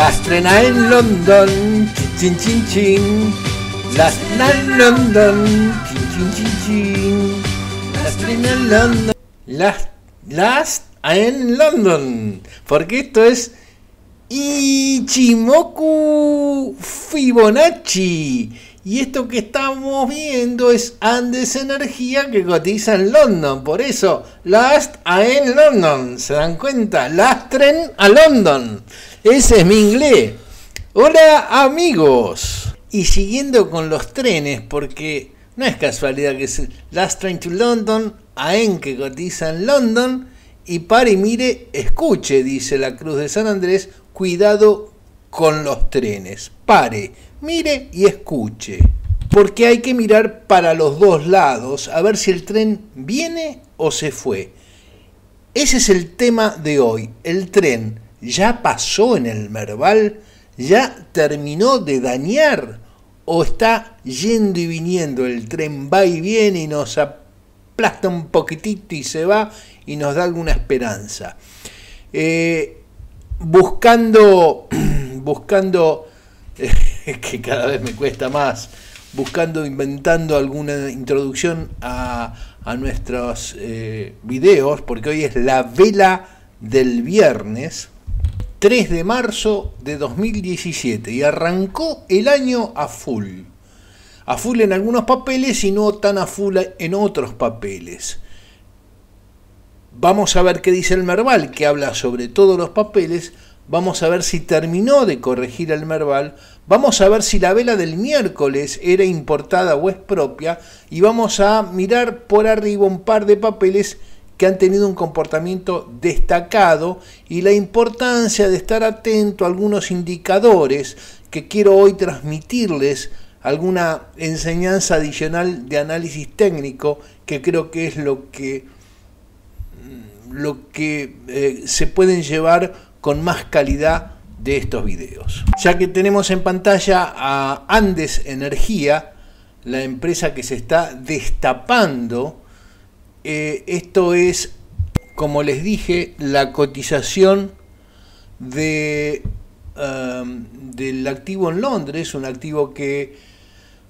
La estrena en London, chin chin chin. La estrena en London, chin chin chin chin. La estrena en London. Las, las en London. Porque esto es Ichimoku Fibonacci. Y esto que estamos viendo es Andes Energía que cotiza en London. Por eso, Last en London. ¿Se dan cuenta? Last Tren a London. Ese es mi inglés. Hola amigos. Y siguiendo con los trenes, porque no es casualidad que es Last Train to London, AEN que cotiza en London. Y pare y mire, escuche, dice la Cruz de San Andrés, cuidado con los trenes. Pare mire y escuche. Porque hay que mirar para los dos lados a ver si el tren viene o se fue. Ese es el tema de hoy. El tren ya pasó en el Merval, ya terminó de dañar o está yendo y viniendo. El tren va y viene y nos aplasta un poquitito y se va y nos da alguna esperanza. Eh, buscando, buscando que cada vez me cuesta más, buscando, inventando alguna introducción a, nuestros eh, videos, porque hoy es la vela del viernes, 3 de marzo de 2017, y arrancó el año a full. A full en algunos papeles y no tan a full en otros papeles. Vamos a ver qué dice el Merval, que habla sobre todos los papeles, Vamos a ver si terminó de corregir el Merval. Vamos a ver si la vela del miércoles era importada o es propia. Y vamos a mirar por arriba un par de papeles que han tenido un comportamiento destacado y la importancia de estar atento a algunos indicadores que quiero hoy transmitirles alguna enseñanza adicional de análisis técnico que creo que es lo que lo que eh, se pueden llevar con más calidad de estos videos. Ya que tenemos en pantalla a Andes Energía, la empresa que se está destapando, eh, esto es, como les dije, la cotización de, um, del activo en Londres, un activo que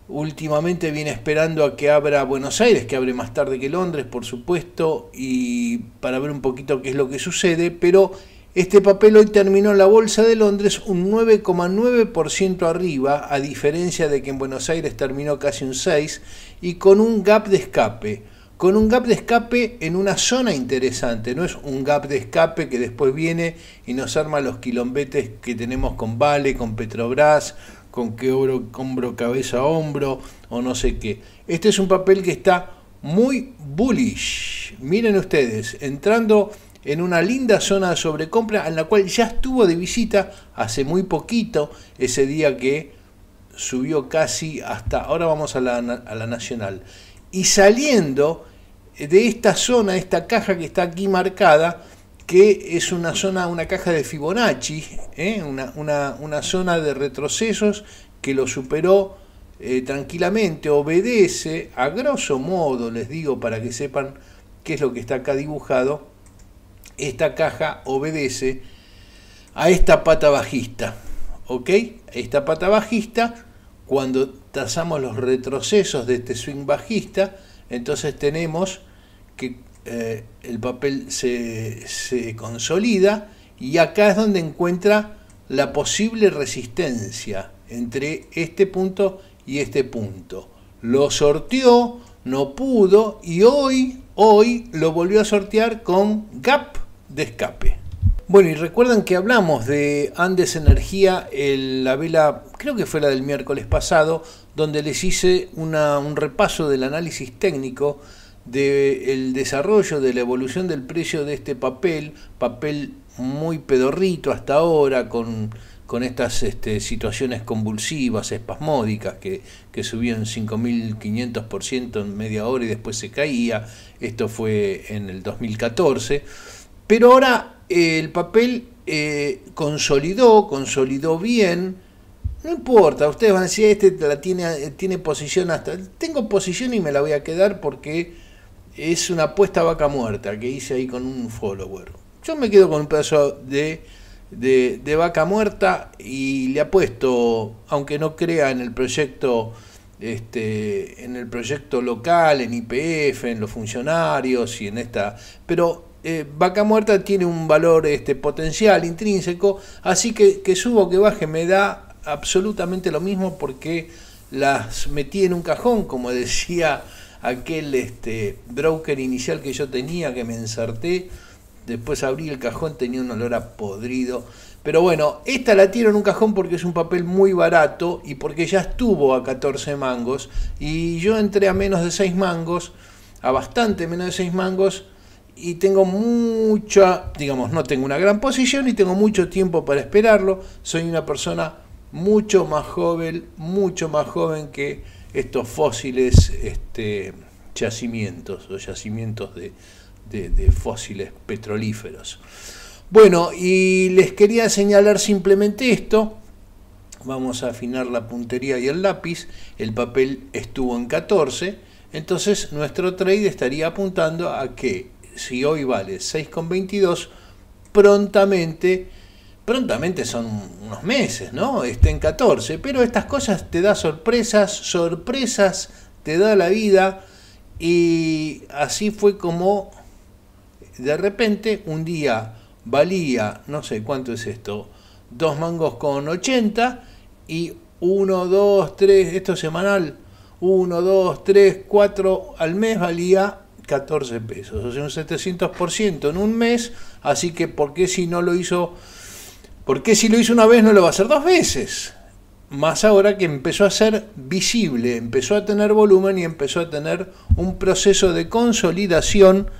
últimamente viene esperando a que abra Buenos Aires, que abre más tarde que Londres, por supuesto, y para ver un poquito qué es lo que sucede, pero este papel hoy terminó en la Bolsa de Londres un 9,9% arriba, a diferencia de que en Buenos Aires terminó casi un 6%, y con un gap de escape. Con un gap de escape en una zona interesante, no es un gap de escape que después viene y nos arma los quilombetes que tenemos con Vale, con Petrobras, con que hombro cabeza hombro o no sé qué. Este es un papel que está muy bullish. Miren ustedes, entrando en una linda zona de sobrecompra en la cual ya estuvo de visita hace muy poquito, ese día que subió casi hasta, ahora vamos a la, a la nacional, y saliendo de esta zona, esta caja que está aquí marcada, que es una zona, una caja de Fibonacci, ¿eh? una, una, una, zona de retrocesos que lo superó eh, tranquilamente, obedece, a grosso modo, les digo para que sepan qué es lo que está acá dibujado, esta caja obedece a esta pata bajista. ¿Ok? Esta pata bajista, cuando trazamos los retrocesos de este swing bajista, entonces tenemos que eh, el papel se, se consolida y acá es donde encuentra la posible resistencia entre este punto y este punto. Lo sorteó, no pudo y hoy, hoy lo volvió a sortear con gap de escape. Bueno, y recuerdan que hablamos de Andes Energía, la vela, creo que fue la del miércoles pasado, donde les hice un repaso del análisis técnico del desarrollo, de la evolución del precio de este papel, papel muy pedorrito hasta ahora, con, con estas este, situaciones convulsivas, espasmódicas, que, que subían 5.500% en media hora y después se caía. Esto fue en el 2014 pero ahora eh, el papel eh, consolidó, consolidó bien. No importa, ustedes van a decir, este la tiene, tiene posición hasta... Tengo posición y me la voy a quedar porque es una apuesta vaca muerta que hice ahí con un follower. Yo me quedo con un pedazo de de, vaca muerta y le apuesto, aunque no crea en el proyecto este, en el proyecto local, en IPF, en los funcionarios y en esta... Pero eh, Vaca Muerta tiene un valor este, potencial, intrínseco, así que que subo que baje me da absolutamente lo mismo porque las metí en un cajón, como decía aquel este, broker inicial que yo tenía, que me ensarté, después abrí el cajón, tenía un olor a podrido. Pero bueno, esta la tiro en un cajón porque es un papel muy barato y porque ya estuvo a 14 mangos y yo entré a menos de 6 mangos, a bastante menos de 6 mangos y tengo mucha, digamos, no tengo una gran posición y tengo mucho tiempo para esperarlo. Soy una persona mucho más joven, mucho más joven que estos fósiles este, yacimientos o yacimientos de, de fósiles petrolíferos. Bueno, y les quería señalar simplemente esto. Vamos a afinar la puntería y el lápiz. El papel estuvo en 14. Entonces nuestro trade estaría apuntando a que si hoy vale 6,22, prontamente, prontamente son unos meses, ¿no? Esté en 14. Pero estas cosas te da sorpresas, sorpresas te da la vida. Y así fue como de repente un día valía, no sé cuánto es esto, dos mangos con 80 y 1, 2, 3, esto es semanal, 1, 2, 3, 4 al mes valía 14 pesos, o sea, un 700% en un mes, así que ¿por qué si no lo hizo, por qué si lo hizo una vez no lo va a hacer dos veces? Más ahora que empezó a ser visible, empezó a tener volumen y empezó a tener un proceso de consolidación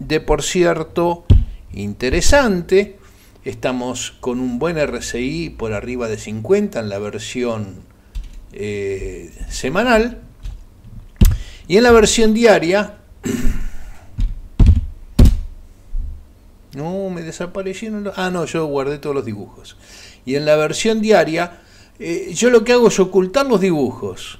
de, por cierto, interesante. Estamos con un buen RSI por arriba de 50 en la versión eh, semanal. Y en la versión diaria... No, me desaparecieron los... Ah, no, yo guardé todos los dibujos. Y en la versión diaria, eh, yo lo que hago es ocultar los dibujos.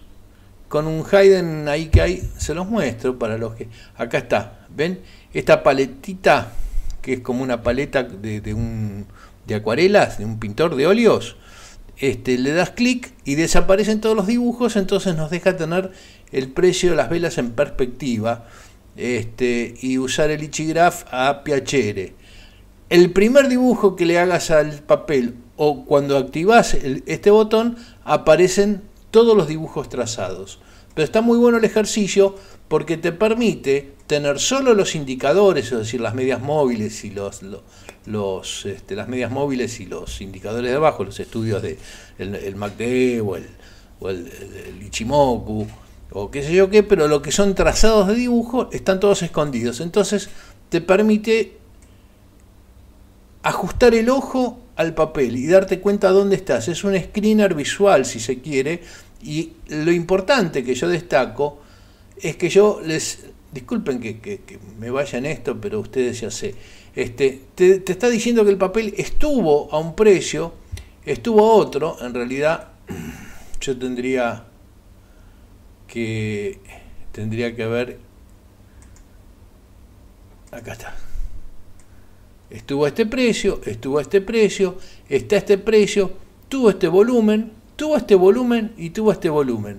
Con un Hayden ahí que hay, se los muestro para los que... Acá está, ¿ven? Esta paletita que es como una paleta de, un, de acuarelas, de un pintor de óleos, este, le das clic y desaparecen todos los dibujos, entonces nos deja tener el precio de las velas en perspectiva este, y usar el Ichigraph a piacere. El primer dibujo que le hagas al papel o cuando activas este botón aparecen todos los dibujos trazados. Pero está muy bueno el ejercicio porque te permite tener solo los indicadores, es decir, las medias móviles y los, los, este, las medias móviles y los indicadores de abajo, los estudios de el, MACD o el, Ichimoku o qué sé yo qué, pero lo que son trazados de dibujo están todos escondidos. Entonces te permite ajustar el ojo al papel y darte cuenta dónde estás. Es un screener visual, si se quiere, y lo importante que yo destaco es que yo les, disculpen que, me vaya en esto, pero ustedes ya sé, este, te, está diciendo que el papel estuvo a un precio, estuvo a otro, en realidad yo tendría que, tendría que haber, acá está, estuvo a este precio, estuvo a este precio, está a este precio, tuvo este volumen, tuvo este volumen y tuvo este volumen.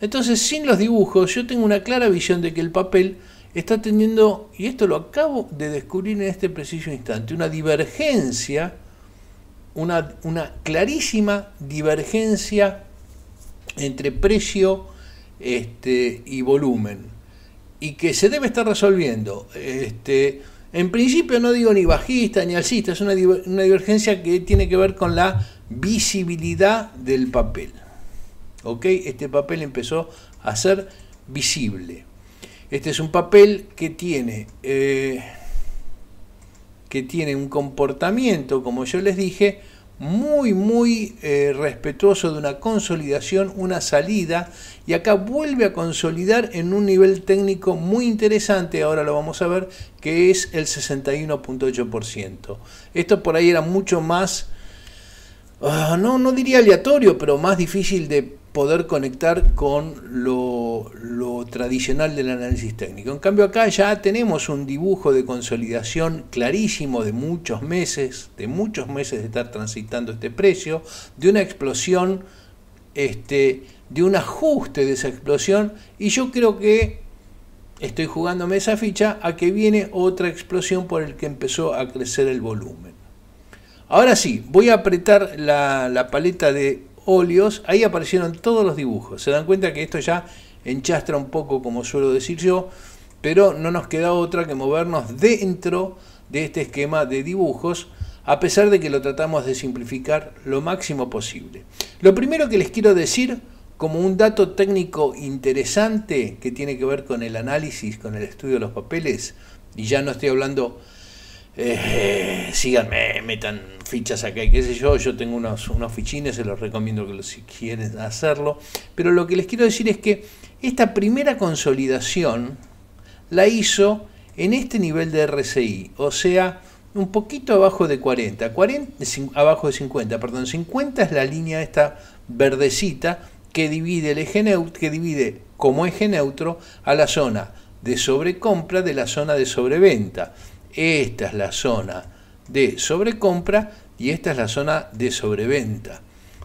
Entonces, sin los dibujos, yo tengo una clara visión de que el papel está teniendo, y esto lo acabo de descubrir en este preciso instante, una divergencia, una, una clarísima divergencia entre precio este, y volumen, y que se debe estar resolviendo. Este, en principio no digo ni bajista ni alcista, es una, una divergencia que tiene que ver con la visibilidad del papel. Este papel empezó a ser visible. Este es un papel que tiene, eh, que tiene un comportamiento, como yo les dije, muy, muy eh, respetuoso de una consolidación, una salida, y acá vuelve a consolidar en un nivel técnico muy interesante, ahora lo vamos a ver, que es el 61.8%. Esto por ahí era mucho más, ah, no, no diría aleatorio, pero más difícil de poder conectar con lo, tradicional del análisis técnico. En cambio acá ya tenemos un dibujo de consolidación clarísimo de muchos meses, de muchos meses de estar transitando este precio, de una explosión, este, de un ajuste de esa explosión y yo creo que estoy jugándome esa ficha a que viene otra explosión por el que empezó a crecer el volumen. Ahora sí, voy a apretar la paleta de ahí aparecieron todos los dibujos. Se dan cuenta que esto ya enchastra un poco, como suelo decir yo, pero no nos queda otra que movernos dentro de este esquema de dibujos, a pesar de que lo tratamos de simplificar lo máximo posible. Lo primero que les quiero decir, como un dato técnico interesante que tiene que ver con el análisis, con el estudio de los papeles, y ya no estoy hablando eh, síganme, metan fichas acá y qué sé yo, yo tengo unos, unos fichines, se los recomiendo que si quieren hacerlo, pero lo que les quiero decir es que esta primera consolidación la hizo en este nivel de RSI, o sea, un poquito abajo de 40, 40 abajo de 50, perdón, 50 es la línea esta verdecita que divide el eje neutro, que divide como eje neutro a la zona de sobrecompra de la zona de sobreventa. Esta es la zona de sobrecompra y esta es la zona de sobreventa.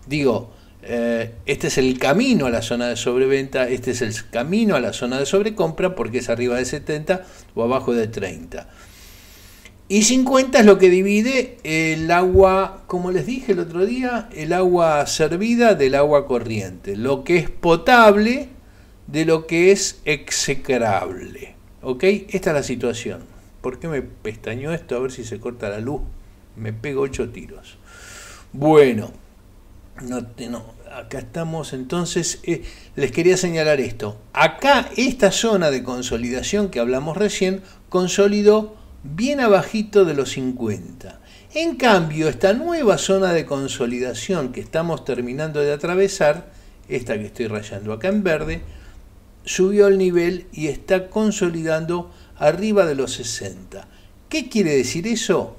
Digo, eh, este es el camino a la zona de sobreventa, este es el camino a la zona de sobrecompra porque es arriba de 70 o abajo de 30. Y 50 es lo que divide el agua, como les dije el otro día, el agua servida del agua corriente, lo que es potable de lo que es execrable. ¿Ok? Esta es la situación. ¿Por qué me pestañó esto? A ver si se corta la luz. Me pego ocho tiros. Bueno, no, no, acá estamos entonces. Eh, les quería señalar esto. Acá, esta zona de consolidación que hablamos recién, consolidó bien abajito de los 50. En cambio, esta nueva zona de consolidación que estamos terminando de atravesar, esta que estoy rayando acá en verde, subió el nivel y está consolidando arriba de los 60. ¿Qué quiere decir eso?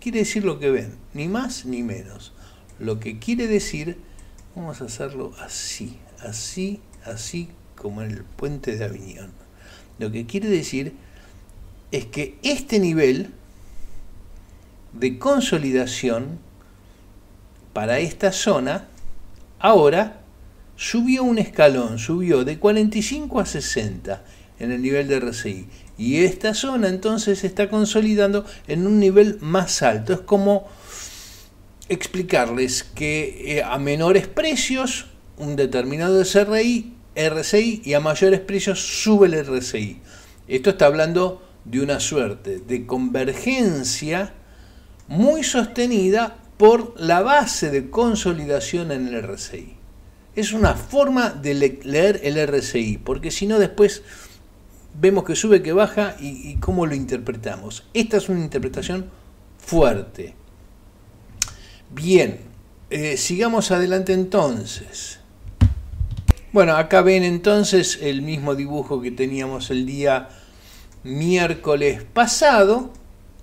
Quiere decir lo que ven, ni más ni menos. Lo que quiere decir, vamos a hacerlo así, así, así como en el puente de Aviñón. Lo que quiere decir es que este nivel de consolidación para esta zona ahora subió un escalón, subió de 45 a 60 en el nivel de RSI. Y esta zona entonces se está consolidando en un nivel más alto. Es como explicarles que eh, a menores precios un determinado SRI, RSI y a mayores precios sube el RSI. Esto está hablando de una suerte de convergencia muy sostenida por la base de consolidación en el RSI. Es una forma de leer el RSI, porque si no después vemos que sube, que baja y, cómo lo interpretamos. Esta es una interpretación fuerte. Bien, eh, sigamos adelante entonces. Bueno, acá ven entonces el mismo dibujo que teníamos el día miércoles pasado,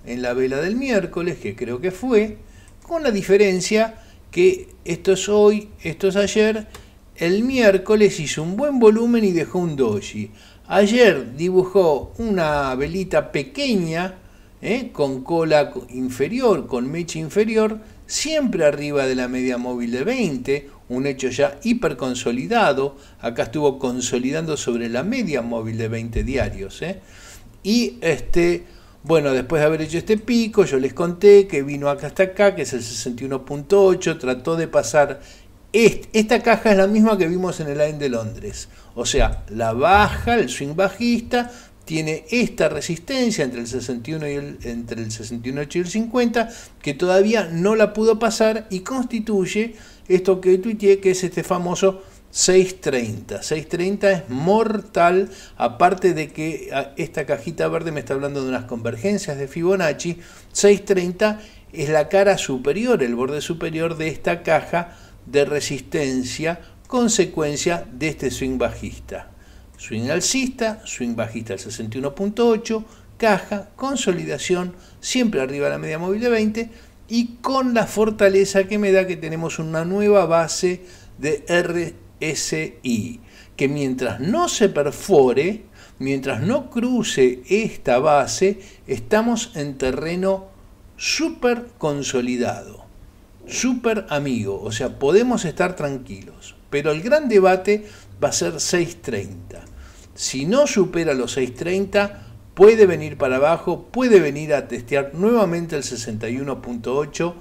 en la vela del miércoles, que creo que fue, con la diferencia que esto es hoy, esto es ayer, el miércoles hizo un buen volumen y dejó un doji. Ayer dibujó una velita pequeña, ¿eh? con cola inferior, con mecha inferior, siempre arriba de la media móvil de 20, un hecho ya hiperconsolidado. Acá estuvo consolidando sobre la media móvil de 20 diarios. ¿eh? Y este, bueno, después de haber hecho este pico, yo les conté que vino acá hasta acá, que es el 61.8, trató de pasar esta caja es la misma que vimos en el line de Londres. O sea, la baja, el swing bajista, tiene esta resistencia entre el 61 y el, entre el 68 y el 50 que todavía no la pudo pasar y constituye esto que tuiteé que es este famoso 630. 630 es mortal, aparte de que esta cajita verde me está hablando de unas convergencias de Fibonacci. 630 es la cara superior, el borde superior de esta caja de resistencia consecuencia de este swing bajista. Swing alcista, swing bajista al 61.8, caja, consolidación, siempre arriba de la media móvil de 20 y con la fortaleza que me da que tenemos una nueva base de RSI, que mientras no se perfore, mientras no cruce esta base, estamos en terreno súper consolidado, súper amigo, o sea, podemos estar tranquilos. Pero el gran debate va a ser 630. Si no supera los 630, puede venir para abajo, puede venir a testear nuevamente el 61.8,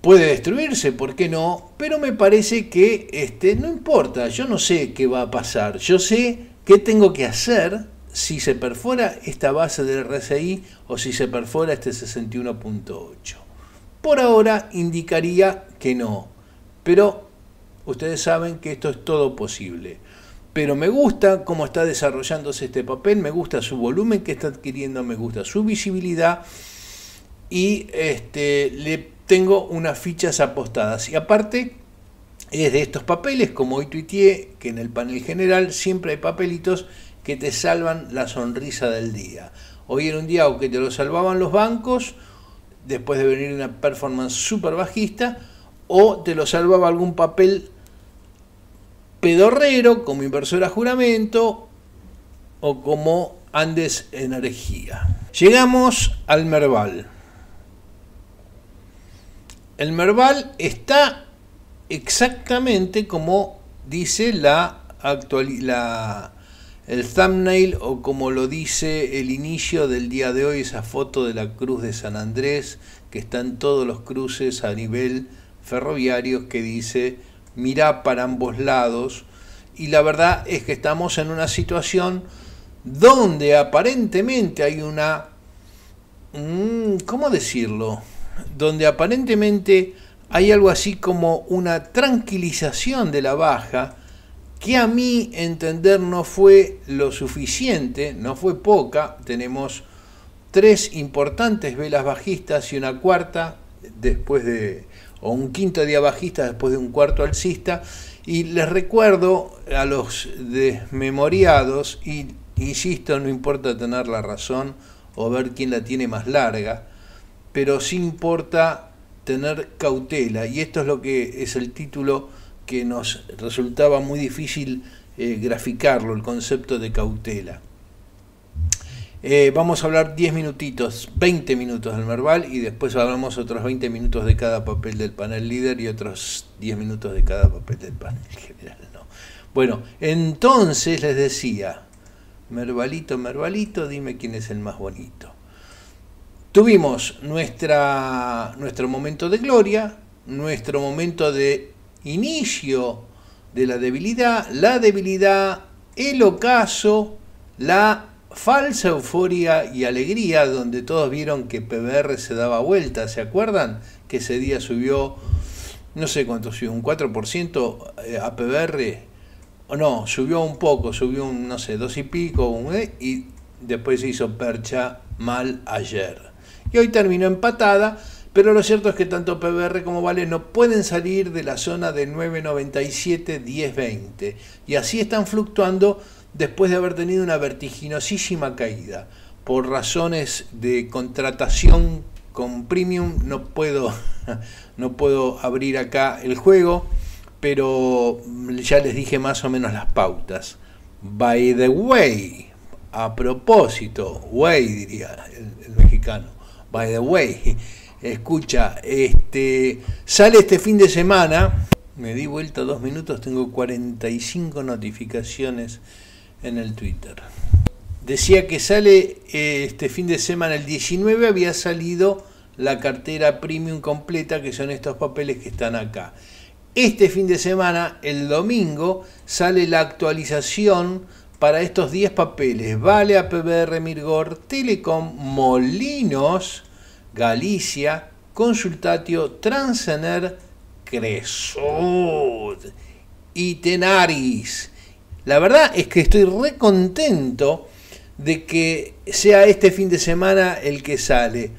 puede destruirse, ¿por qué no? Pero me parece que este, no importa, yo no sé qué va a pasar, yo sé qué tengo que hacer si se perfora esta base del RSI o si se perfora este 61.8. Por ahora indicaría que no, pero ustedes saben que esto es todo posible pero me gusta cómo está desarrollándose este papel, me gusta su volumen que está adquiriendo, me gusta su visibilidad y este, le tengo unas fichas apostadas. Y aparte es de estos papeles, como hoy tuiteé, que en el panel general siempre hay papelitos que te salvan la sonrisa del día. Hoy era un día o que te lo salvaban los bancos, después de venir una performance súper bajista, o te lo salvaba algún papel pedorrero como inversor a juramento o como Andes Energía. Llegamos al Merval. El Merval está exactamente como dice la, la el thumbnail o como lo dice el inicio del día de hoy, esa foto de la cruz de San Andrés que está en todos los cruces a nivel ferroviario que dice mira para ambos lados y la verdad es que estamos en una situación donde aparentemente hay una, mm, ¿cómo decirlo? Donde aparentemente hay algo así como una tranquilización de la baja que a mí entender no fue lo suficiente, no fue poca, tenemos tres importantes velas bajistas y una cuarta después de o un quinto día bajista después de un cuarto alcista. Y les recuerdo a los desmemoriados, y insisto, no importa tener la razón o ver quién la tiene más larga, pero sí importa tener cautela. Y esto es lo que es el título que nos resultaba muy difícil eh, graficarlo, el concepto de cautela. Eh, vamos a hablar 10 minutitos, 20 minutos del Merval y después hablamos otros 20 minutos de cada papel del panel líder y otros 10 minutos de cada papel del panel general. Bueno, entonces les decía, Mervalito, Mervalito, dime quién es el más bonito. Tuvimos nuestra, nuestro momento de gloria, nuestro momento de inicio de la debilidad, la debilidad, el ocaso, la falsa euforia y alegría donde todos vieron que PBR se daba vuelta, ¿se acuerdan? Que ese día subió, no sé cuánto subió, un 4% eh, a PBR, o no, subió un poco, subió un, no sé, dos y pico, un, eh, y después se hizo percha mal ayer. Y hoy terminó empatada, pero lo cierto es que tanto PBR como Vale no pueden salir de la zona de 9.97, 10.20, y así están fluctuando después de haber tenido una vertiginosísima caída. Por razones de contratación con premium no puedo, no puedo abrir acá el juego, pero ya les dije más o menos las pautas. By the way, a propósito, way diría el mexicano, by the way, escucha, este sale este fin de semana, me di vuelta dos minutos, tengo 45 notificaciones en el Twitter. Decía que sale eh, este fin de semana, el 19 había salido la cartera premium completa, que son estos papeles que están acá. Este fin de semana, el domingo, sale la actualización para estos 10 papeles. Vale APBR Mirgor, Telecom, Molinos, Galicia, Consultatio, Transener, Cresud y Tenaris. La verdad es que estoy re contento de que sea este fin de semana el que sale.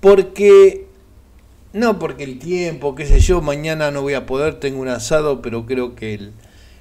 Porque, no porque el tiempo, qué sé yo, mañana no voy a poder, tengo un asado, pero creo que el,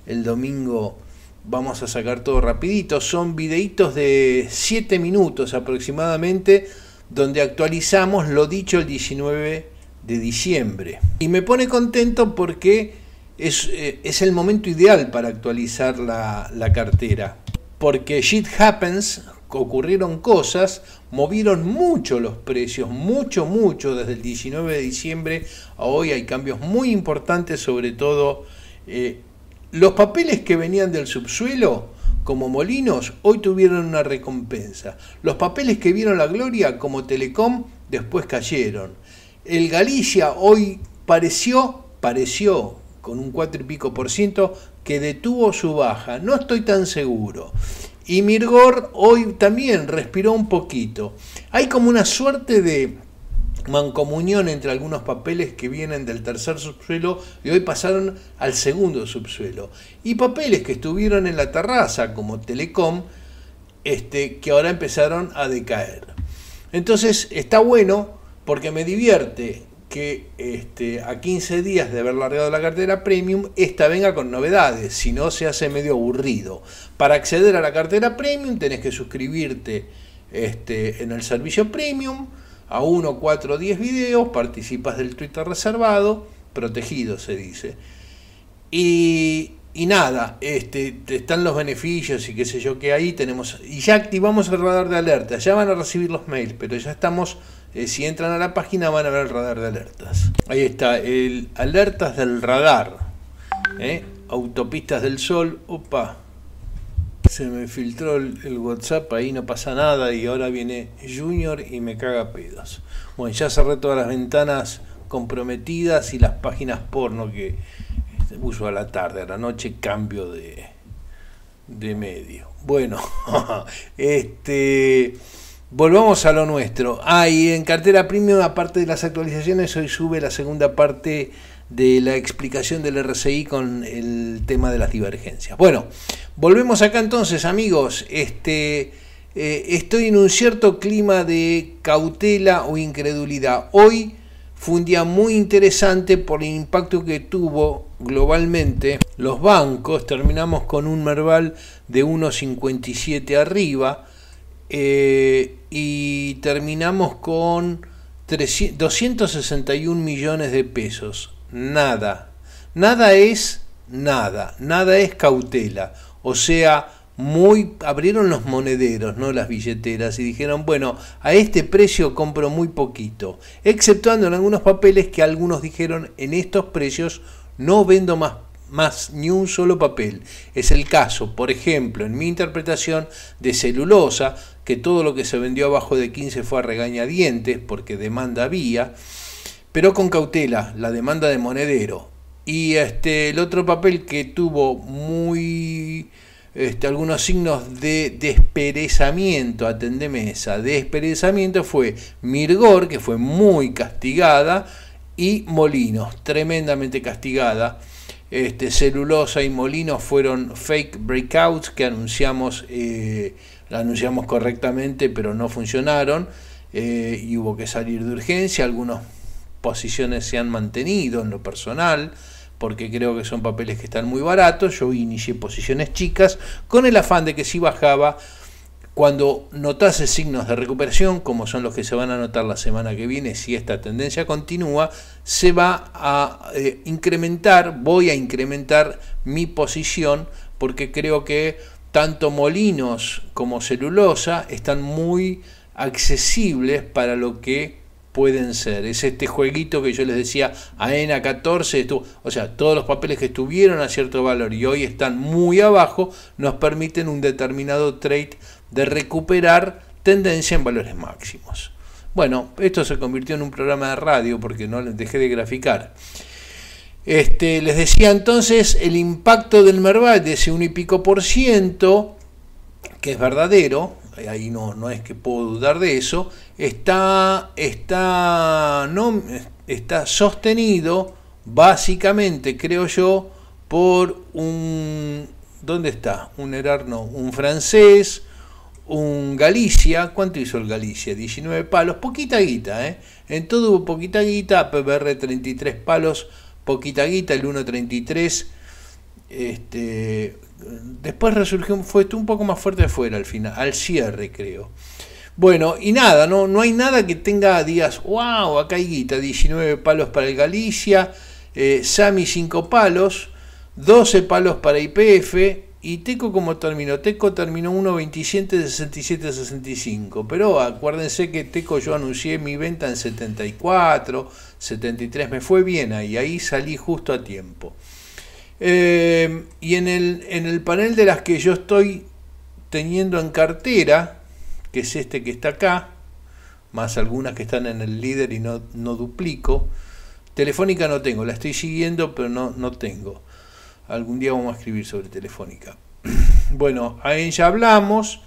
el domingo vamos a sacar todo rapidito. Son videitos de 7 minutos aproximadamente, donde actualizamos lo dicho el 19 de diciembre. Y me pone contento porque es, eh, es el momento ideal para actualizar la, la cartera. Porque shit happens, ocurrieron cosas, movieron mucho los precios, mucho, mucho, desde el 19 de diciembre a hoy hay cambios muy importantes, sobre todo eh, los papeles que venían del subsuelo, como molinos, hoy tuvieron una recompensa. Los papeles que vieron la gloria, como Telecom, después cayeron. El Galicia hoy pareció, pareció, con un 4 y pico por ciento, que detuvo su baja. No estoy tan seguro. Y Mirgor hoy también respiró un poquito. Hay como una suerte de mancomunión entre algunos papeles que vienen del tercer subsuelo y hoy pasaron al segundo subsuelo. Y papeles que estuvieron en la terraza, como Telecom, este, que ahora empezaron a decaer. Entonces está bueno porque me divierte que este, a 15 días de haber largado la cartera premium, esta venga con novedades, si no se hace medio aburrido. Para acceder a la cartera premium tenés que suscribirte este, en el servicio premium a 1, 4, 10 videos, participas del Twitter reservado, protegido se dice. Y, y nada, este, están los beneficios y qué sé yo que ahí tenemos. Y ya activamos el radar de alerta, ya van a recibir los mails, pero ya estamos eh, si entran a la página van a ver el radar de alertas. Ahí está, el alertas del radar. ¿eh? Autopistas del Sol. Opa, se me filtró el, WhatsApp, ahí no pasa nada y ahora viene Junior y me caga pedos. Bueno, ya cerré todas las ventanas comprometidas y las páginas porno que este, uso a la tarde, a la noche cambio de, de medio. Bueno, este Volvamos a lo nuestro. Ah, y en cartera premium, aparte de las actualizaciones, hoy sube la segunda parte de la explicación del RCI con el tema de las divergencias. Bueno, volvemos acá entonces, amigos. Este, eh, estoy en un cierto clima de cautela o incredulidad. Hoy fue un día muy interesante por el impacto que tuvo globalmente los bancos. Terminamos con un Merval de 1,57 arriba eh, y terminamos con 261 millones de pesos. Nada. Nada es nada. Nada es cautela. O sea, muy abrieron los monederos, no las billeteras y dijeron, bueno, a este precio compro muy poquito, exceptuando en algunos papeles que algunos dijeron, en estos precios no vendo más más ni un solo papel. Es el caso, por ejemplo, en mi interpretación de celulosa, que todo lo que se vendió abajo de 15 fue a regañadientes porque demanda había, pero con cautela, la demanda de monedero. Y este, el otro papel que tuvo muy este, algunos signos de desperezamiento, atendeme esa, desperezamiento fue Mirgor, que fue muy castigada, y Molinos, tremendamente castigada. Este, celulosa y Molinos fueron fake breakouts que anunciamos eh, anunciamos correctamente, pero no funcionaron eh, y hubo que salir de urgencia. Algunas posiciones se han mantenido en lo personal, porque creo que son papeles que están muy baratos. Yo inicié posiciones chicas con el afán de que si bajaba, cuando notase signos de recuperación, como son los que se van a notar la semana que viene, si esta tendencia continúa, se va a eh, incrementar, voy a incrementar mi posición, porque creo que tanto molinos como celulosa están muy accesibles para lo que pueden ser. Es este jueguito que yo les decía, AENA 14, o sea, todos los papeles que estuvieron a cierto valor y hoy están muy abajo, nos permiten un determinado trade de recuperar tendencia en valores máximos. Bueno, esto se convirtió en un programa de radio porque no les dejé de graficar. Este, les decía entonces el impacto del Merval de ese 1 y pico por ciento, que es verdadero, ahí no, no es que puedo dudar de eso, está, está, no, está sostenido básicamente, creo yo, por un, ¿dónde está? Un Erarno, un francés, un Galicia, ¿cuánto hizo el Galicia? 19 palos, poquita guita, ¿eh? En todo hubo poquita guita, PBR 33 palos, poquita guita, el 1.33. Este, después resurgió, fue un poco más fuerte afuera al final, al cierre creo. Bueno, y nada, no, no hay nada que tenga, digas, wow, acá hay guita, 19 palos para el Galicia, eh, Sami 5 palos, 12 palos para IPF y Teco como terminó. Teco terminó 1.27 de 67 a 65, pero acuérdense que Teco yo anuncié mi venta en 74, 73, me fue bien ahí, ahí salí justo a tiempo. Eh, y en el, en el panel de las que yo estoy teniendo en cartera, que es este que está acá, más algunas que están en el líder y no, no duplico. Telefónica no tengo, la estoy siguiendo, pero no, no tengo. Algún día vamos a escribir sobre Telefónica. Bueno, ahí ya hablamos,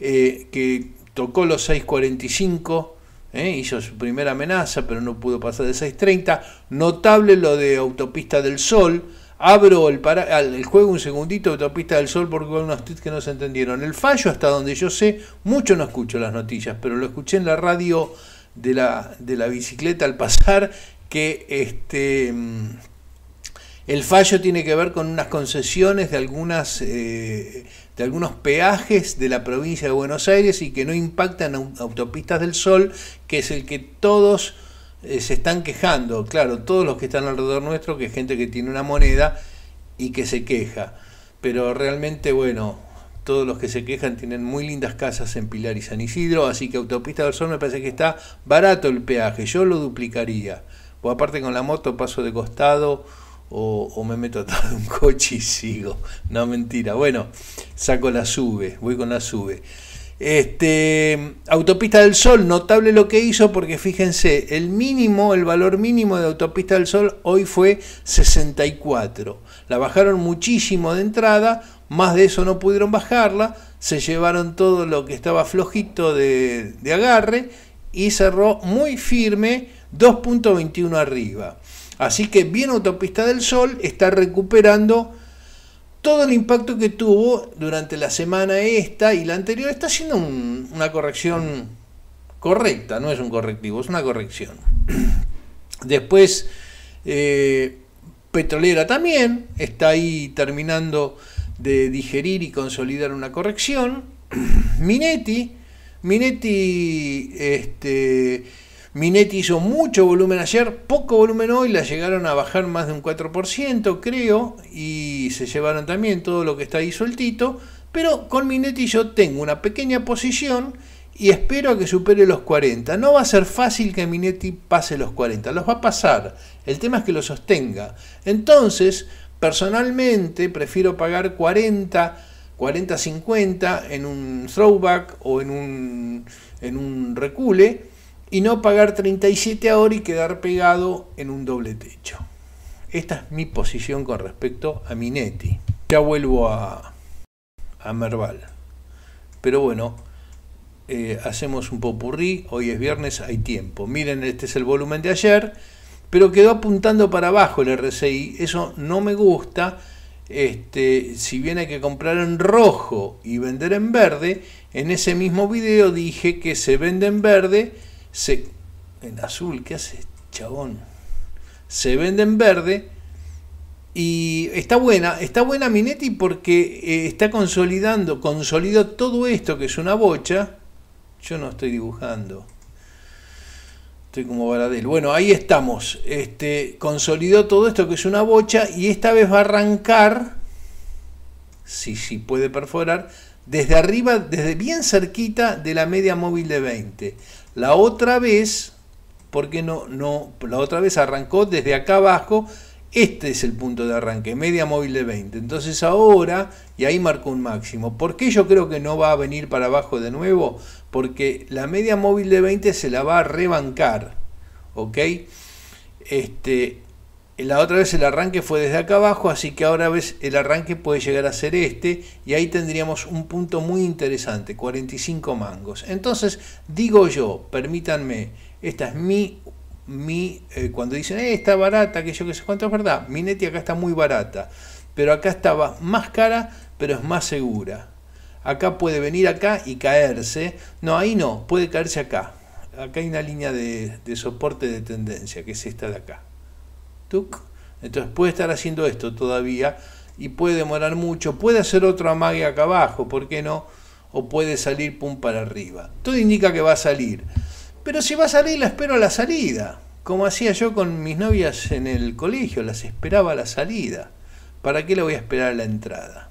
eh, que tocó los 6.45, eh, hizo su primera amenaza, pero no pudo pasar de 6.30. Notable lo de Autopista del Sol, Abro el, juego un segundito de Autopista del Sol porque hubo unos tweets que no se entendieron. El fallo, hasta donde yo sé, mucho no escucho las noticias, pero lo escuché en la radio de la, bicicleta al pasar que este mm, el fallo tiene que ver con unas concesiones de algunas eh, de algunos peajes de la provincia de Buenos Aires y que no impactan autopistas del Sol, que es el que todos eh, se están quejando, claro, todos los que están alrededor nuestro, que es gente que tiene una moneda y que se queja. Pero realmente, bueno, todos los que se quejan tienen muy lindas casas en Pilar y San Isidro, así que Autopista del Sol me parece que está barato el peaje, yo lo duplicaría. O aparte con la moto paso de costado o, o, me meto atrás de un coche y sigo. No, mentira. Bueno, saco la sube, voy con la sube. Este, Autopista del Sol, notable lo que hizo porque fíjense, el mínimo, el valor mínimo de Autopista del Sol hoy fue 64. La bajaron muchísimo de entrada, más de eso no pudieron bajarla, se llevaron todo lo que estaba flojito de, de agarre y cerró muy firme 2.21 arriba. Así que bien Autopista del Sol está recuperando todo el impacto que tuvo durante la semana esta y la anterior está haciendo una corrección correcta, no es un correctivo, es una corrección. Después, eh, Petrolera también está ahí terminando de digerir y consolidar una corrección. Minetti, Minetti, este, Minetti hizo mucho volumen ayer, poco volumen hoy, la llegaron a bajar más de un 4%, creo, y se llevaron también todo lo que está ahí sueltito, pero con Minetti yo tengo una pequeña posición y espero a que supere los 40. No va a ser fácil que Minetti pase los 40, los va a pasar, el tema es que lo sostenga. Entonces, personalmente prefiero pagar 40, 40-50 en un throwback o en un, en un recule, y no pagar 37 ahora y quedar pegado en un doble techo. Esta es mi posición con respecto a Minetti. Ya vuelvo a, a Merval. Pero bueno, eh, hacemos un popurrí, hoy es viernes, hay tiempo. Miren, este es el volumen de ayer, pero quedó apuntando para abajo el RSI, eso no me gusta. Este, si bien hay que comprar en rojo y vender en verde, en ese mismo video dije que se vende en verde se, en azul, ¿qué hace chabón? Se vende en verde y está buena, está buena Minetti porque eh, está consolidando, consolidó todo esto que es una bocha. Yo no estoy dibujando. Estoy como Baradel. Bueno, ahí estamos. Este, consolidó todo esto que es una bocha y esta vez va a arrancar, si sí, puede perforar, desde arriba, desde bien cerquita de la media móvil de 20. La otra vez, porque no, no, la otra vez arrancó desde acá abajo, este es el punto de arranque, media móvil de 20. Entonces ahora, y ahí marcó un máximo. ¿Por qué yo creo que no va a venir para abajo de nuevo? Porque la media móvil de 20 se la va a rebancar. ¿Ok? Este, la otra vez el arranque fue desde acá abajo, así que ahora ves el arranque puede llegar a ser este y ahí tendríamos un punto muy interesante, 45 mangos. Entonces, digo yo, permítanme, esta es mi, mi eh, cuando dicen, eh, está barata, que yo que sé cuánto es verdad, mi neti acá está muy barata, pero acá estaba más cara, pero es más segura. Acá puede venir acá y caerse, no, ahí no, puede caerse acá. Acá hay una línea de, de soporte de tendencia, que es esta de acá. Entonces puede estar haciendo esto todavía y puede demorar mucho. Puede hacer otro amague acá abajo, ¿por qué no? O puede salir pum para arriba. Todo indica que va a salir. Pero si va a salir, la espero a la salida. como hacía yo con mis novias en el colegio, las esperaba a la salida. ¿Para qué la voy a esperar a la entrada?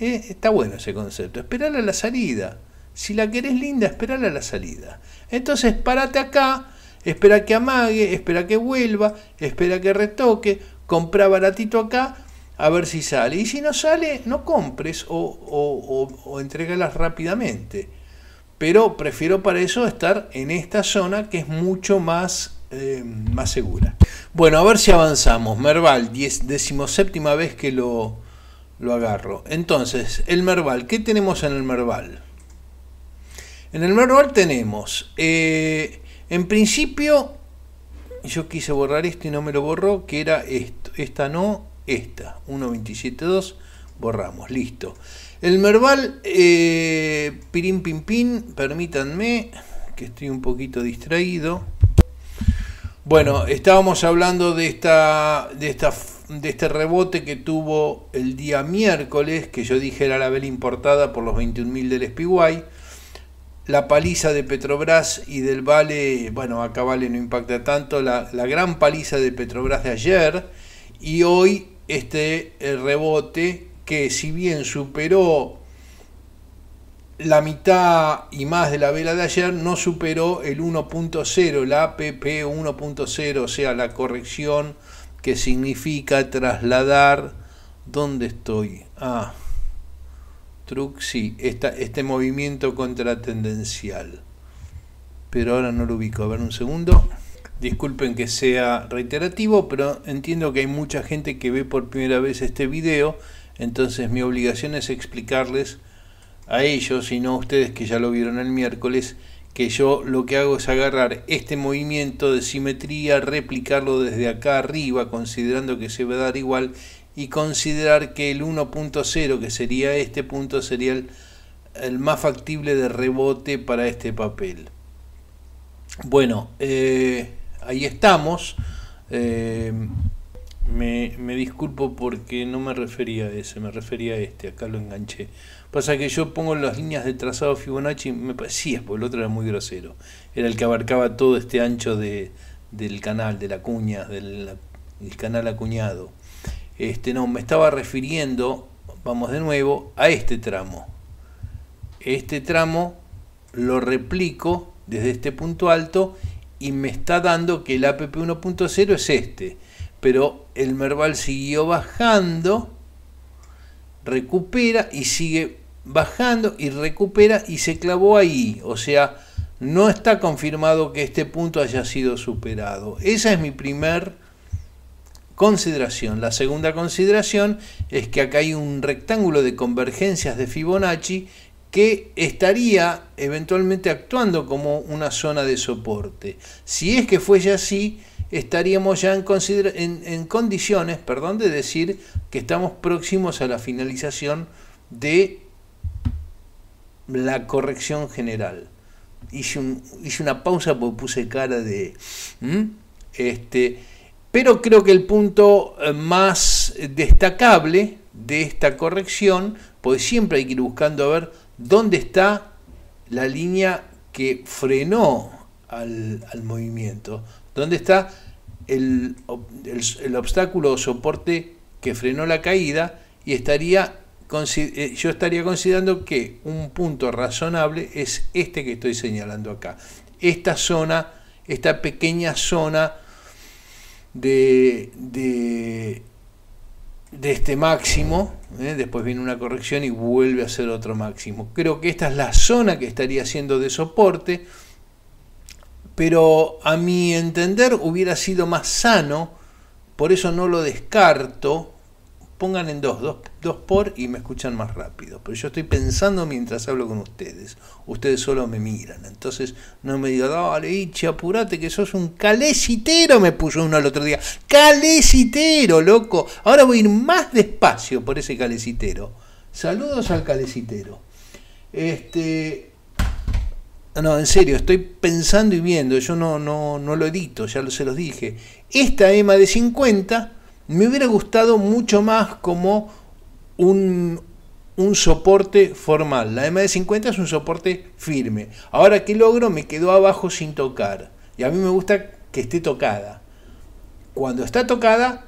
Eh, está bueno ese concepto, esperar a la salida. Si la querés linda, esperar a la salida. Entonces, párate acá, espera que amague, espera que vuelva, espera que retoque, compra baratito acá, a ver si sale. Y si no sale, no compres o, o, o, entrégalas rápidamente. Pero prefiero para eso estar en esta zona que es mucho más eh, más segura. Bueno, a ver si avanzamos. Merval, diez, decimoséptima vez que lo, lo agarro. Entonces, el Merval, ¿qué tenemos en el Merval? En el Merval tenemos, eh, en principio, yo quise borrar esto y no me lo borró, que era esto. Esta no, esta. 1.27.2, borramos, listo. El Merval, eh, pirín pin permítanme, que estoy un poquito distraído. Bueno, estábamos hablando de esta, de esta de este rebote que tuvo el día miércoles, que yo dije era la vela importada por los 21.000 del Spiguay. La paliza de Petrobras y del Vale, bueno, acá Vale no impacta tanto, la, la gran paliza de Petrobras de ayer y hoy este rebote que si bien superó la mitad y más de la vela de ayer no superó el 1.0, la APP 1.0, o sea, la corrección que significa trasladar. ¿Dónde estoy? Ah, Truxi, esta, este movimiento contratendencial. Pero ahora no lo ubico. A ver un segundo. Disculpen que sea reiterativo, pero entiendo que hay mucha gente que ve por primera vez este video, entonces mi obligación es explicarles a ellos y no a ustedes que ya lo vieron el miércoles, que yo lo que hago es agarrar este movimiento de simetría, replicarlo desde acá arriba, considerando que se va a dar igual, y considerar que el 1.0, que sería este punto, sería el, más factible de rebote para este papel. Bueno, eh, ahí estamos. Eh, me, me, disculpo porque no me refería a ese, me refería a este, acá lo enganché. Pasa que yo pongo las líneas de trazado Fibonacci, me parecía, porque el otro era muy grosero. Era el que abarcaba todo este ancho de, del canal, de la cuña, del canal acuñado. Este, no, me estaba refiriendo, vamos de nuevo, a este tramo. Este tramo lo replico desde este punto alto y me está dando que el APP 1.0 es este. Pero el Merval siguió bajando, recupera y sigue bajando y recupera y se clavó ahí. O sea, no está confirmado que este punto haya sido superado. Esa es mi primer consideración. La segunda consideración es que acá hay un rectángulo de convergencias de Fibonacci que estaría eventualmente actuando como una zona de soporte. Si es que fuese así, estaríamos ya en, en, condiciones perdón, de decir que estamos próximos a la finalización de la corrección general. Hice, hice una pausa porque puse cara de... Este, pero creo que el punto eh, más destacable de esta corrección, pues siempre hay que ir buscando a ver dónde está la línea que frenó al, movimiento, dónde está el, el, obstáculo o soporte que frenó la caída y estaría eh, yo estaría considerando que un punto razonable es este que estoy señalando acá. Esta zona, esta pequeña zona de, de, este máximo, ¿eh? después viene una corrección y vuelve a ser otro máximo. Creo que esta es la zona que estaría siendo de soporte, pero a mi entender hubiera sido más sano, por eso no lo descarto, pongan en dos, dos, por y me escuchan más rápido. Pero yo estoy pensando mientras hablo con ustedes. Ustedes solo me miran. Entonces no me digan, dale, Ichi, apurate que sos un calecitero, me puso uno el otro día. Calecitero, loco. Ahora voy a ir más despacio por ese calecitero. Saludos al calecitero. Este. No, en serio, estoy pensando y viendo. Yo no, no, no lo edito, ya se los dije. Esta EMA de 50 me hubiera gustado mucho más como un, soporte formal. La MD50 es un soporte firme. Ahora que logro me quedó abajo sin tocar. Y a mí me gusta que esté tocada. Cuando está tocada,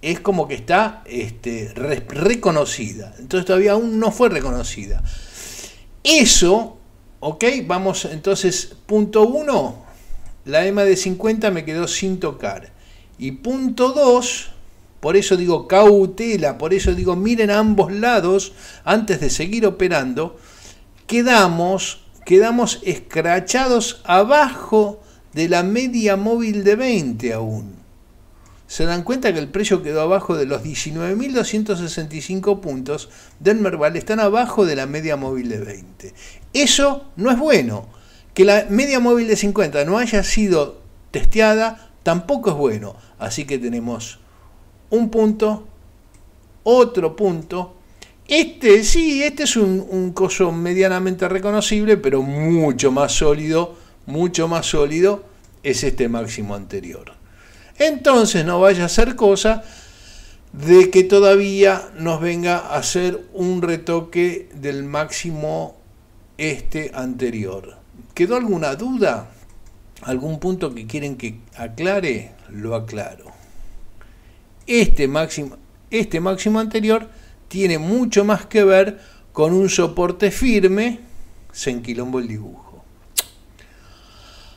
es como que está este, reconocida. Entonces todavía aún no fue reconocida. Eso, ok, vamos entonces, punto 1, la EMA de 50 me quedó sin tocar. Y punto 2, por eso digo cautela, por eso digo miren a ambos lados antes de seguir operando, quedamos, quedamos escrachados abajo de la media móvil de 20 aún. Se dan cuenta que el precio quedó abajo de los 19.265 puntos del Merval, están abajo de la media móvil de 20. Eso no es bueno. Que la media móvil de 50 no haya sido testeada tampoco es bueno. Así que tenemos un punto, otro punto. Este sí, este es un, coso medianamente reconocible, pero mucho más sólido, mucho más sólido es este máximo anterior. Entonces no vaya a ser cosa de que todavía nos venga a hacer un retoque del máximo este anterior. ¿Quedó alguna duda? ¿Algún punto que quieren que aclare? Lo aclaro. Este máximo, este máximo anterior tiene mucho más que ver con un soporte firme, se enquilombo el dibujo.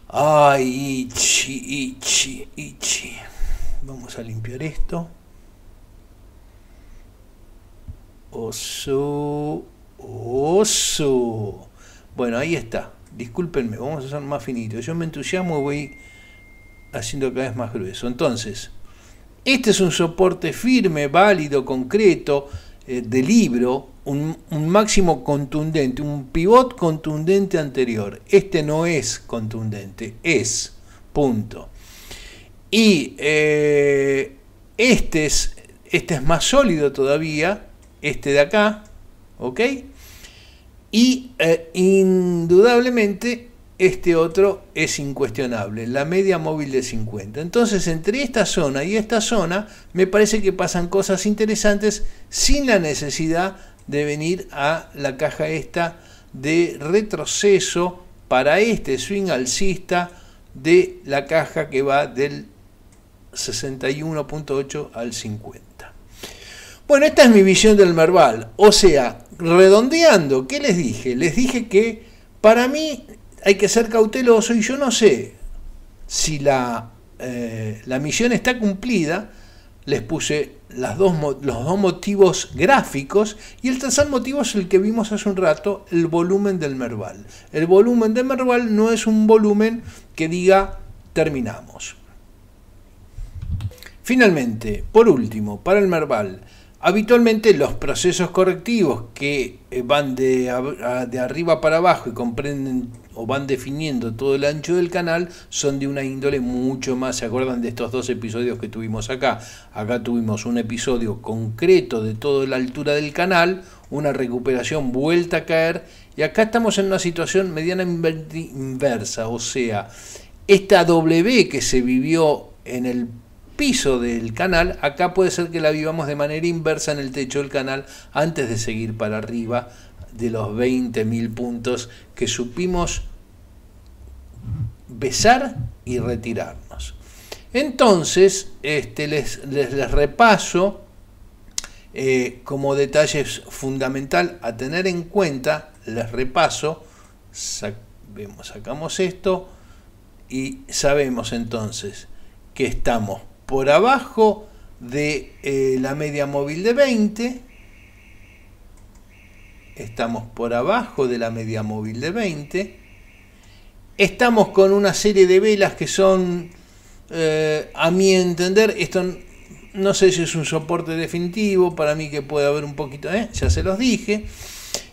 Ay, Ichi, Ichi, Ichi. Vamos a limpiar esto. Oso, oso. Bueno, ahí está. Discúlpenme, vamos a hacer más finito. Yo me entusiasmo y voy haciendo cada vez más grueso. Entonces, este es un soporte firme, válido, concreto, eh, de libro, un, máximo contundente, un pivot contundente anterior. Este no es contundente, es, punto. Y eh, este, es, este es más sólido todavía, este de acá, ¿ok? Y eh, indudablemente este otro es incuestionable, la media móvil de 50. Entonces, entre esta zona y esta zona, me parece que pasan cosas interesantes sin la necesidad de venir a la caja esta de retroceso para este swing alcista de la caja que va del 61.8 al 50. Bueno, esta es mi visión del Merval. O sea, redondeando, ¿qué les dije? Les dije que para mí hay que ser cauteloso y yo no sé si la, eh, la misión está cumplida. Les puse dos, los dos motivos gráficos y el tercer motivo es el que vimos hace un rato, el volumen del Merval. El volumen del Merval no es un volumen que diga terminamos. Finalmente, por último, para el Merval, Habitualmente los procesos correctivos que eh, van de, de, arriba para abajo y comprenden o van definiendo todo el ancho del canal son de una índole mucho más, ¿se acuerdan de estos dos episodios que tuvimos acá? Acá tuvimos un episodio concreto de toda la altura del canal, una recuperación vuelta a caer y acá estamos en una situación mediana inversa, o sea, esta W que se vivió en el piso del canal, acá puede ser que la vivamos de manera inversa en el techo del canal antes de seguir para arriba de los 20.000 puntos que supimos besar y retirarnos. Entonces, este, les, les, repaso eh, como detalles fundamental a tener en cuenta, les repaso, vemos, sacamos esto y sabemos entonces que estamos por abajo de eh, la media móvil de 20. Estamos por abajo de la media móvil de 20. Estamos con una serie de velas que son, eh, a mi entender, esto no sé si es un soporte definitivo, para mí que puede haber un poquito, ¿eh? ya se los dije.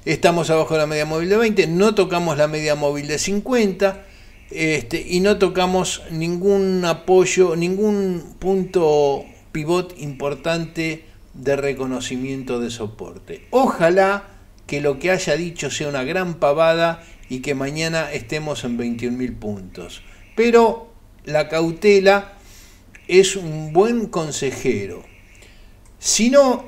Estamos abajo de la media móvil de 20, no tocamos la media móvil de 50 este, y no tocamos ningún apoyo, ningún punto pivot importante de reconocimiento de soporte. Ojalá que lo que haya dicho sea una gran pavada y que mañana estemos en 21.000 puntos. Pero la cautela es un buen consejero. Si no,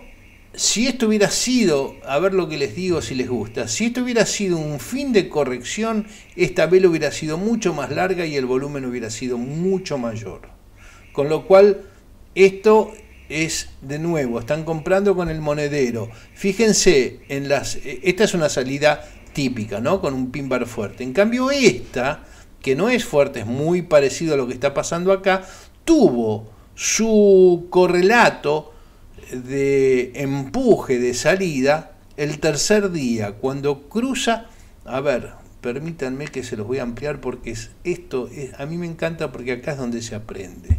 si esto hubiera sido, a ver lo que les digo si les gusta, si esto hubiera sido un fin de corrección, esta vela hubiera sido mucho más larga y el volumen hubiera sido mucho mayor. Con lo cual, esto es de nuevo, están comprando con el monedero. Fíjense, en las, esta es una salida típica, ¿no? Con un pin bar fuerte. En cambio, esta, que no es fuerte, es muy parecido a lo que está pasando acá, tuvo su correlato de empuje de salida el tercer día, cuando cruza, a ver, permítanme que se los voy a ampliar porque esto es, a mí me encanta porque acá es donde se aprende.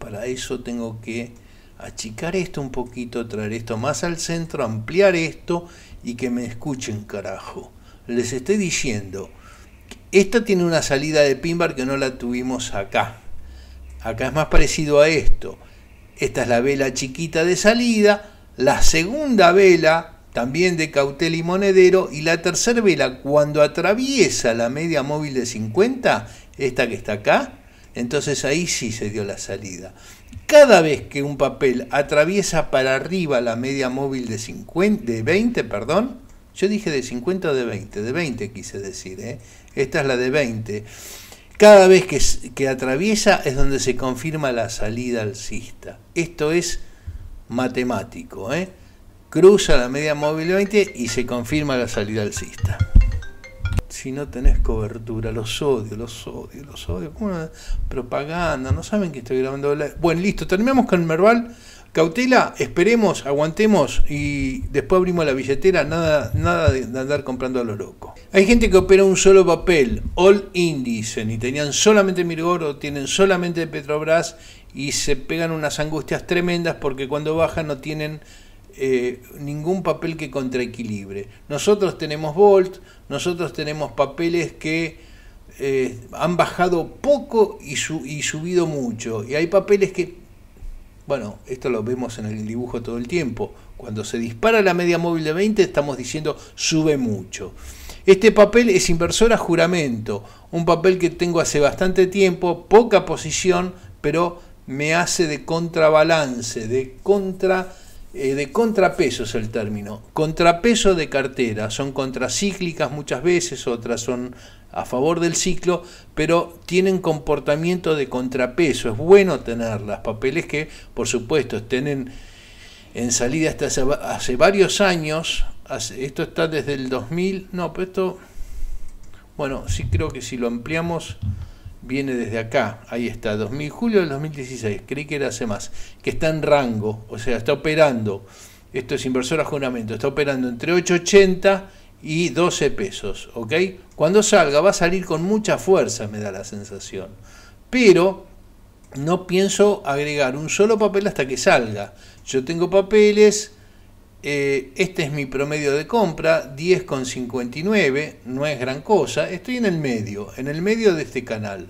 Para eso tengo que achicar esto un poquito, traer esto más al centro, ampliar esto y que me escuchen carajo. Les estoy diciendo, esta tiene una salida de pinbar que no la tuvimos acá. Acá es más parecido a esto. Esta es la vela chiquita de salida, la segunda vela también de cautel y monedero y la tercera vela cuando atraviesa la media móvil de 50, esta que está acá, entonces ahí sí se dio la salida. Cada vez que un papel atraviesa para arriba la media móvil de, 50, de 20, perdón, yo dije de 50 o de 20, de 20 quise decir, ¿eh? esta es la de 20 cada vez que, que atraviesa es donde se confirma la salida alcista. Esto es matemático. ¿eh? Cruza la media móvil 20 y se confirma la salida alcista. Si no tenés cobertura, los odio, los odio, los odio. Una propaganda, no saben que estoy grabando. Bueno, listo, terminamos con el Merval. Cautela, esperemos, aguantemos y después abrimos la billetera, nada, nada de andar comprando a lo loco. Hay gente que opera un solo papel, all índice, y tenían solamente Mirgor o tienen solamente Petrobras y se pegan unas angustias tremendas porque cuando bajan no tienen eh, ningún papel que contraequilibre. Nosotros tenemos Volt, nosotros tenemos papeles que eh, han bajado poco y, y subido mucho, y hay papeles que bueno, esto lo vemos en el dibujo todo el tiempo. Cuando se dispara la media móvil de 20 estamos diciendo sube mucho. Este papel es inversor a juramento, un papel que tengo hace bastante tiempo, poca posición, pero me hace de contrabalance, de contra eh, de contrapeso es el término. Contrapeso de cartera, son contracíclicas muchas veces, otras son a favor del ciclo, pero tienen comportamiento de contrapeso. Es bueno tenerlas. Papeles que, por supuesto, estén en, salida hasta hace, varios años. esto está desde el 2000. No, pero esto. Bueno, sí creo que si lo ampliamos viene desde acá, ahí está, 2000, julio del 2016, creí que era hace más, que está en rango, o sea, está operando, esto es inversor a juramento, está operando entre 8.80 y 12 pesos, ¿ok? Cuando salga va a salir con mucha fuerza, me da la sensación. Pero no pienso agregar un solo papel hasta que salga. Yo tengo papeles, eh, este es mi promedio de compra, 10,59, no es gran cosa, estoy en el medio, en el medio de este canal.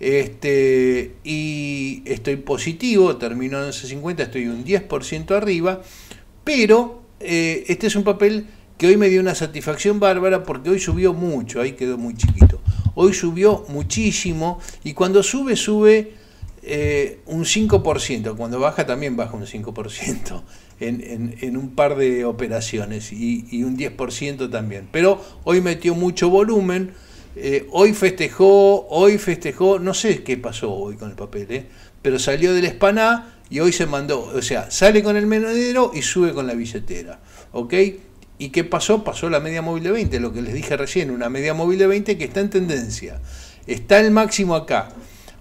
Este, y estoy positivo, termino en 50, estoy un 10% arriba, pero eh, este es un papel que hoy me dio una satisfacción bárbara porque hoy subió mucho, ahí quedó muy chiquito. Hoy subió muchísimo y cuando sube, sube eh, un 5%, cuando baja también baja un 5% en, en, un par de operaciones y, un 10% también. Pero hoy metió mucho volumen, eh, hoy festejó, hoy festejó, no sé qué pasó hoy con el papel, eh, pero salió del espaná y hoy se mandó, o sea, sale con el menudero y sube con la billetera. ¿Ok? ¿Y qué pasó? Pasó la media móvil de 20, lo que les dije recién, una media móvil de 20 que está en tendencia. Está el máximo acá.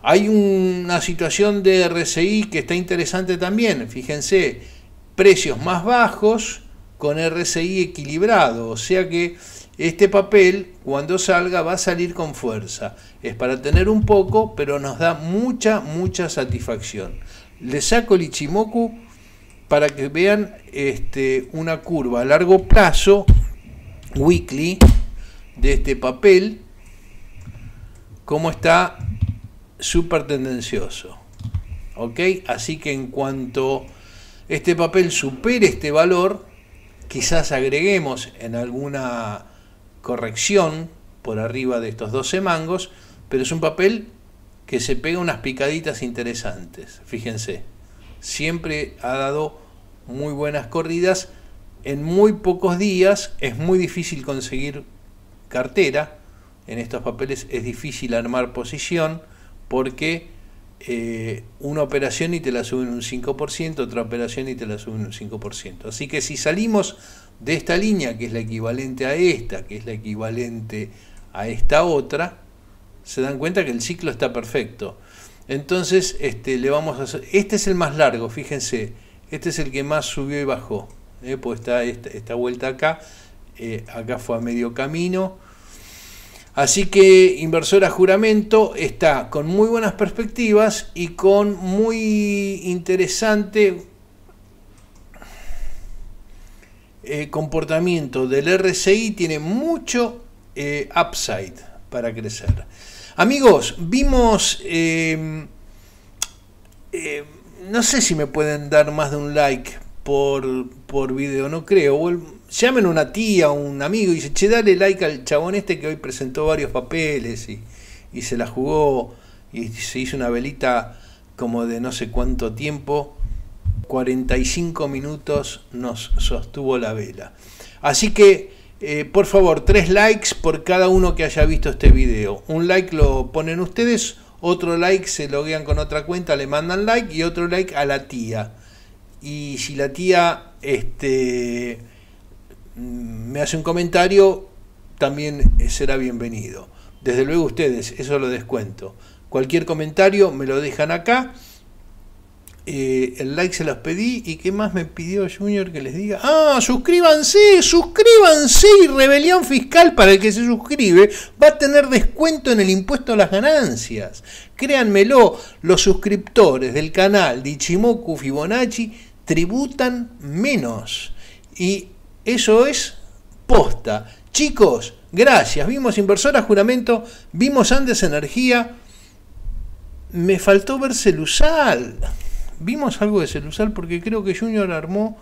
Hay una situación de RSI que está interesante también. Fíjense, precios más bajos con RSI equilibrado. O sea que este papel, cuando salga, va a salir con fuerza. Es para tener un poco, pero nos da mucha, mucha satisfacción. Le saco el Ichimoku para que vean este, una curva a largo plazo, weekly, de este papel, cómo está súper tendencioso. ¿Ok? Así que en cuanto este papel supere este valor, quizás agreguemos en alguna corrección por arriba de estos 12 mangos, pero es un papel que se pega unas picaditas interesantes. Fíjense siempre ha dado muy buenas corridas. En muy pocos días es muy difícil conseguir cartera. En estos papeles es difícil armar posición porque eh, una operación y te la suben un 5%, otra operación y te la suben un 5%. Así que si salimos de esta línea, que es la equivalente a esta, que es la equivalente a esta otra, se dan cuenta que el ciclo está perfecto. Entonces, este, le vamos a hacer, este es el más largo, fíjense, este es el que más subió y bajó, ¿eh? pues está esta, vuelta acá, eh, acá fue a medio camino. Así que Inversora Juramento está con muy buenas perspectivas y con muy interesante eh, comportamiento del RSI, tiene mucho upside para crecer. Amigos, vimos... Em, em, no sé si me pueden dar más de un like por, por video, no creo. Llamen una tía o un amigo y dice, che, dale like al chabón este que hoy presentó varios papeles y, y se la jugó y se hizo una velita como de no sé cuánto tiempo. 45 minutos nos sostuvo la vela. Así que eh, por favor, tres likes por cada uno que haya visto este video. Un like lo ponen ustedes, otro like se loguean con otra cuenta, le mandan like y otro like a la tía. Y si la tía este, me hace un comentario, también será bienvenido. Desde luego ustedes, eso lo descuento. Cualquier comentario me lo dejan acá eh, el like se los pedí. ¿Y qué más me pidió Junior que les diga? Ah, suscríbanse, suscríbanse y rebelión fiscal para el que se suscribe va a tener descuento en el impuesto a las ganancias. Créanmelo, los suscriptores del canal de Ichimoku Fibonacci tributan menos. Y eso es posta. Chicos, gracias. Vimos Inversora Juramento, vimos Andes Energía. Me faltó ver Celusal. Vimos algo de Celusal porque creo que Junior armó.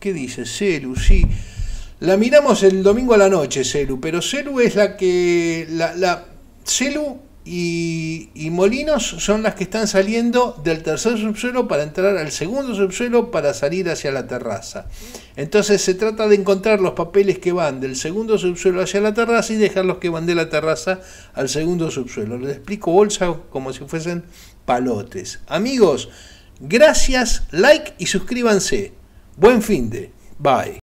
¿Qué dice? Celu, sí. La miramos el domingo a la noche, Celu, pero Celu es la que. La, la Celu y, Molinos son las que están saliendo del tercer subsuelo para entrar al segundo subsuelo para salir hacia la terraza. Entonces se trata de encontrar los papeles que van del segundo subsuelo hacia la terraza y dejar los que van de la terraza al segundo subsuelo. Les explico bolsa como si fuesen palotes. Amigos, Gracias, like y suscríbanse. Buen fin de. Bye.